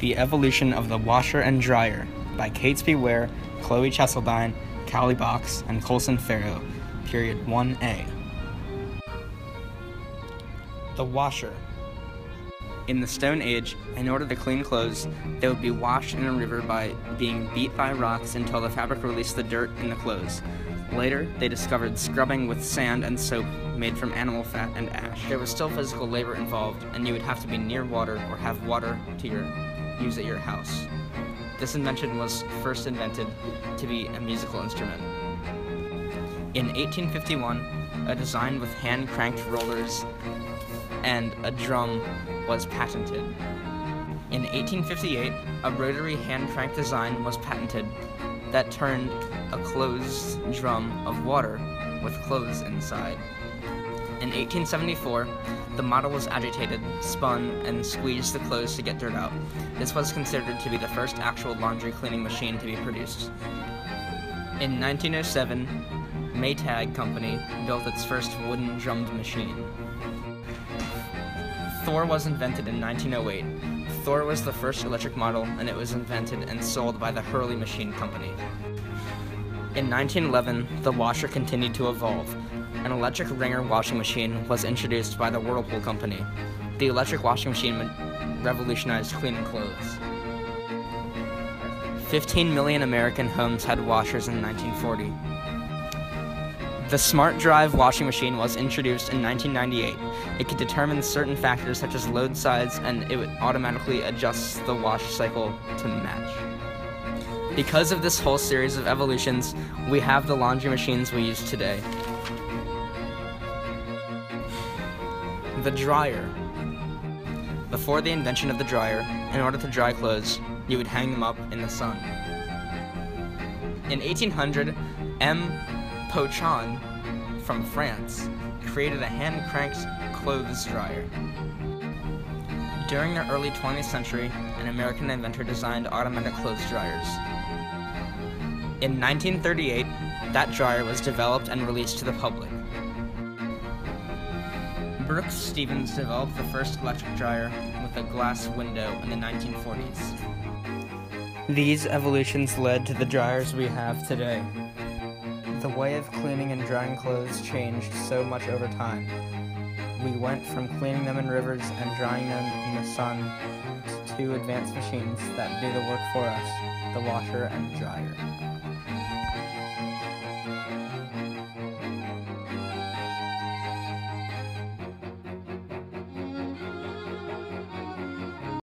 The Evolution of the Washer and Dryer by Catesby Ware, Chloe Cheseldine, Cali Box, and Colson Ferro, period 1A. The Washer. In the Stone Age, in order to clean clothes, they would be washed in a river by being beat by rocks until the fabric released the dirt in the clothes. Later, they discovered scrubbing with sand and soap made from animal fat and ash. There was still physical labor involved, and you would have to be near water or have water to your use at your house. This invention was first invented to be a musical instrument. In 1851, a design with hand cranked rollers and a drum was patented. In 1858, a rotary hand crank design was patented that turned a closed drum of water with clothes inside. In 1874, the model was agitated, spun, and squeezed the clothes to get dirt out. This was considered to be the first actual laundry cleaning machine to be produced. In 1907, Maytag Company built its first wooden drummed machine. Thor was invented in 1908. Thor was the first electric model, and it was invented and sold by the Hurley Machine Company. In 1911, the washer continued to evolve. An electric wringer washing machine was introduced by the Whirlpool Company. The electric washing machine revolutionized cleaning clothes. 15 million American homes had washers in 1940. The Smart Drive washing machine was introduced in 1998. It could determine certain factors such as load size and it would automatically adjust the wash cycle to match. Because of this whole series of evolutions, we have the laundry machines we use today. The dryer. Before the invention of the dryer, in order to dry clothes, you would hang them up in the sun. In 1800, M. Pochon from France created a hand cranked clothes dryer. During the early 20th century, an American inventor designed automatic clothes dryers. In 1938, that dryer was developed and released to the public. Brooks Stevens developed the first electric dryer with a glass window in the 1940s. These evolutions led to the dryers we have today. The way of cleaning and drying clothes changed so much over time. We went from cleaning them in rivers and drying them in the sun to two advanced machines that do the work for us, the washer and dryer.